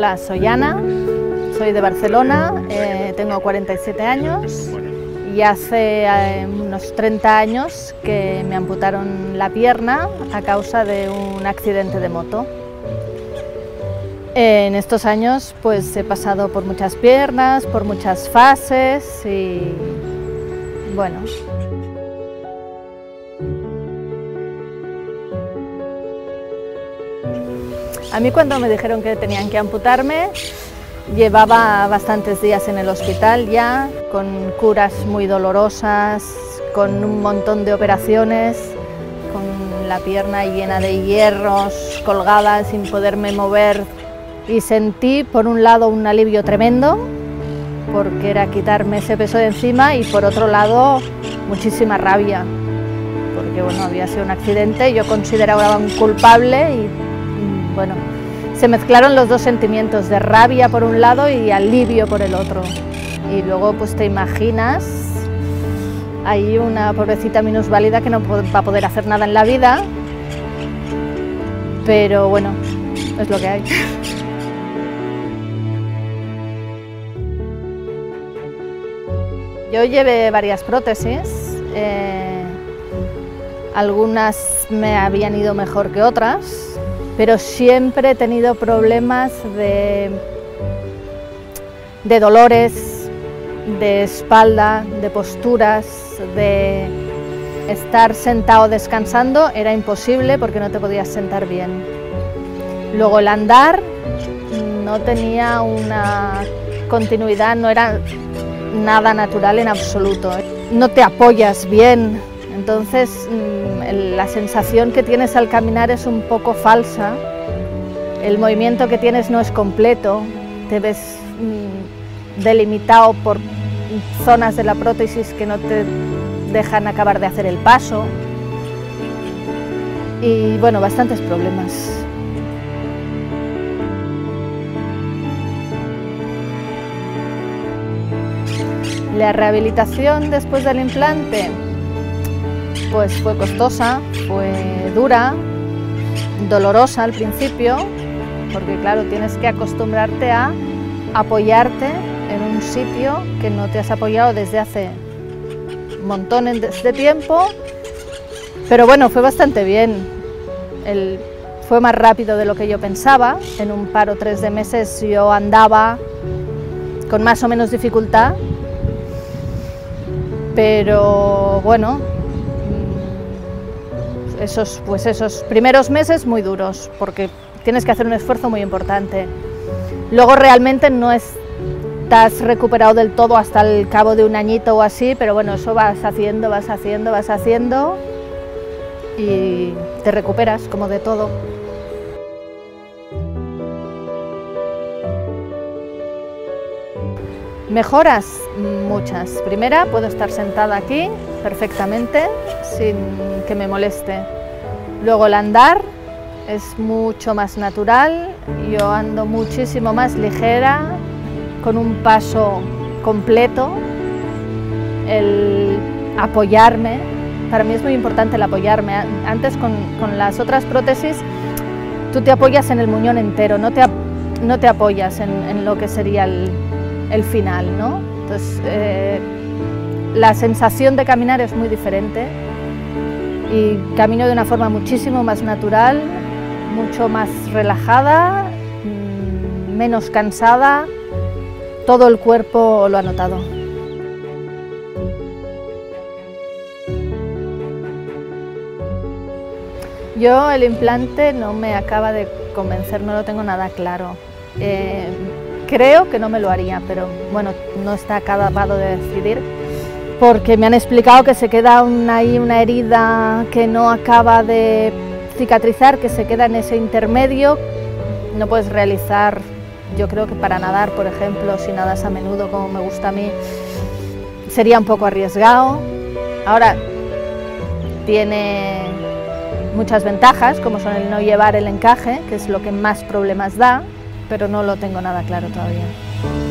Hola, soy Ana, soy de Barcelona, eh, tengo 47 años y hace eh, unos 30 años que me amputaron la pierna a causa de un accidente de moto. En estos años pues he pasado por muchas piernas, por muchas fases y bueno. A mí cuando me dijeron que tenían que amputarme, llevaba bastantes días en el hospital ya, con curas muy dolorosas, con un montón de operaciones, con la pierna llena de hierros, colgada sin poderme mover. Y sentí por un lado un alivio tremendo, porque era quitarme ese peso de encima, y por otro lado muchísima rabia, porque bueno, había sido un accidente, yo consideraba un culpable y bueno, se mezclaron los dos sentimientos de rabia por un lado y alivio por el otro. Y luego pues te imaginas ahí una pobrecita minusválida que no va a poder hacer nada en la vida, pero bueno, es lo que hay. Yo llevé varias prótesis, eh, algunas me habían ido mejor que otras, pero siempre he tenido problemas de, de dolores, de espalda, de posturas, de estar sentado descansando era imposible porque no te podías sentar bien. Luego el andar no tenía una continuidad, no era nada natural en absoluto. No te apoyas bien, entonces mm, la sensación que tienes al caminar es un poco falsa, el movimiento que tienes no es completo, te ves mm, delimitado por zonas de la prótesis que no te dejan acabar de hacer el paso. Y bueno, bastantes problemas. La rehabilitación después del implante pues fue costosa, fue dura, dolorosa al principio, porque claro, tienes que acostumbrarte a apoyarte en un sitio que no te has apoyado desde hace montones de tiempo, pero bueno, fue bastante bien. fue más rápido de lo que yo pensaba, en un par o tres de meses yo andaba con más o menos dificultad, pero bueno, esos, pues esos primeros meses muy duros, porque tienes que hacer un esfuerzo muy importante. Luego realmente no estás recuperado del todo hasta el cabo de un añito o así, pero bueno, eso vas haciendo, vas haciendo, vas haciendo y te recuperas como de todo. Mejoras muchas. Primera, puedo estar sentada aquí perfectamente sin que me moleste. Luego el andar es mucho más natural, yo ando muchísimo más ligera, con un paso completo, el apoyarme, para mí es muy importante el apoyarme. Antes con, las otras prótesis tú te apoyas en el muñón entero, no te, no te apoyas en lo que sería el, el final, ¿no? Entonces, eh, la sensación de caminar es muy diferente y camino de una forma muchísimo más natural, mucho más relajada, mm, menos cansada, todo el cuerpo lo ha notado. Yo el implante no me acaba de convencer, no lo tengo nada claro. Eh, Creo que no me lo haría, pero bueno, no está acabado de decidir porque me han explicado que se queda ahí una herida que no acaba de cicatrizar, que se queda en ese intermedio. No puedes realizar, yo creo que para nadar, por ejemplo, si nadas a menudo como me gusta a mí, sería un poco arriesgado. Ahora, tiene muchas ventajas, como son el no llevar el encaje, que es lo que más problemas da, pero no lo tengo nada claro todavía.